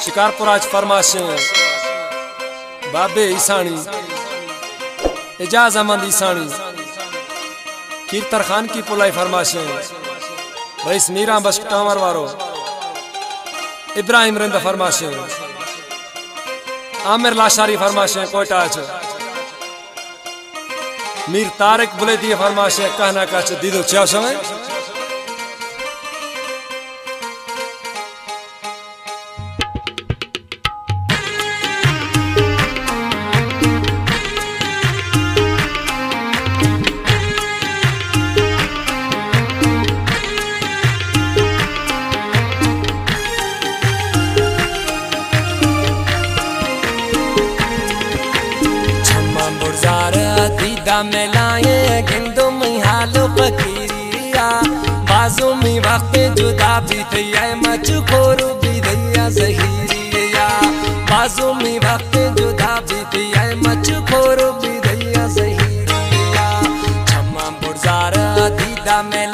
शिकारपुर आज फरमाशे। बाबे ईसानी एजाज अहमद ईसानी कीर्तर खान की पुलाई फरमाशे। भाई मीरा बस टावर वारो, इब्राहिम रिंद फरमाशे। आमिर लाशारी फरमाशे कोटा च। मीर तारिक बुले दिए फरमाशे, कहना कच दीदो क्या समय में लाए गिंदो में हालो फकीरिया। बाजू में वक्त जुदा भी दैया, मच खोरू भी दैया जहीरिया। बाजू में वक्त जुदा भी दैया, मच खोरू भी दैया जहीरिया। छम्मा बुरजार दीदा में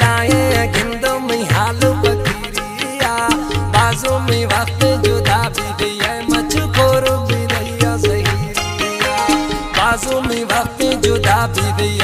जुदा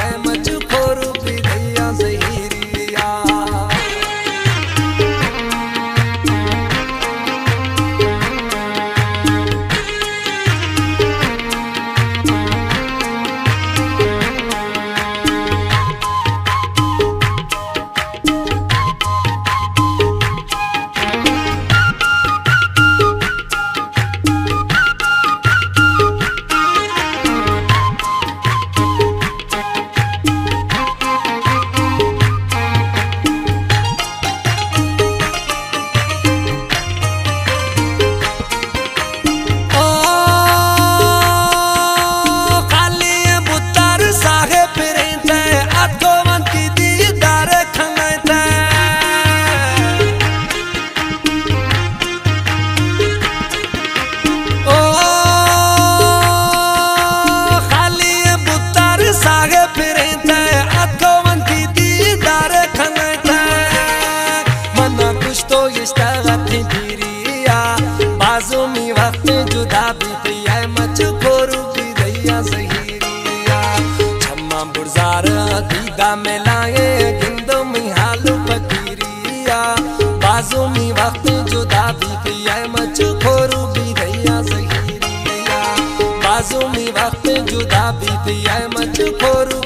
छम्मा बुरजार दीदा में लाए गिंदो में हालू फकीरिया बाजू में वक्त जुदा दैया जहीरिया बाजू में वक्त जुदा दैया मच खोरू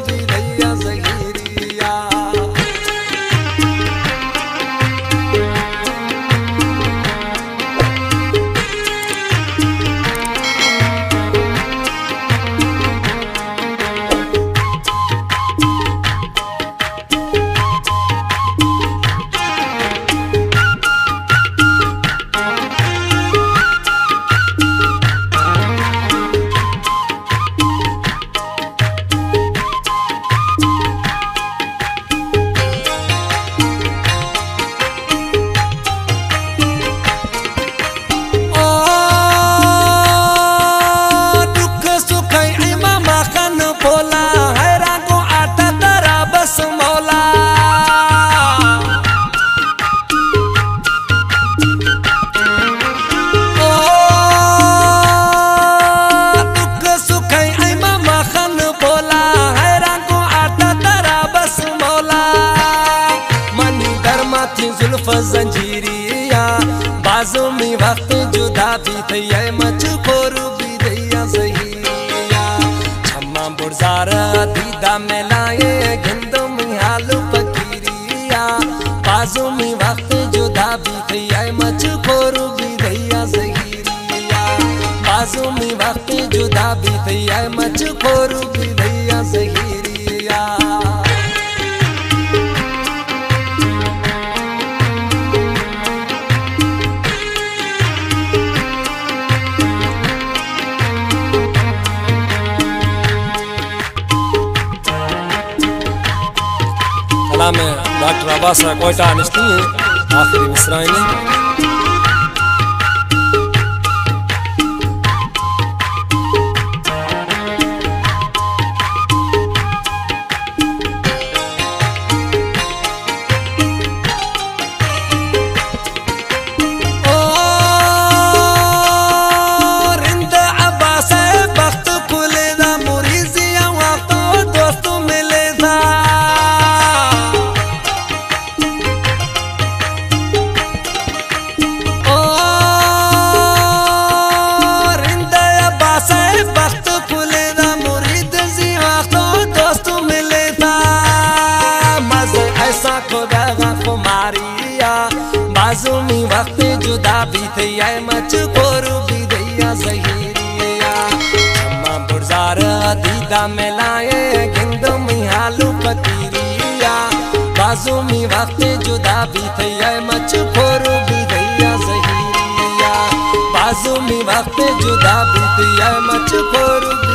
बाजू जुदा भी दैया मच खोरू भी दैया जहीरिया छम्मा बुरजार, दीदा में लाए गिंदो में हालू फकीरिया। बाजू में वक्त जुदा भी दैया मच खोरू भी दैया जहीरिया बाजू में वक्त जुदा भी दैया मच खोरू भी दैया कलाम डॉक्टर अब्बास कोयटा निश्ती आखिरी मिसराइनी वक्त जुदा भी थे मच कोरु भी दैया जहीरिया। अम्मा बुरजार दीदा में लाए, गिंद में हालू पतीरिया बाजू में वक्त जुदा कोरु भी दैया जहीरिया। बाजू में वक्त जुदा थे मच कोरु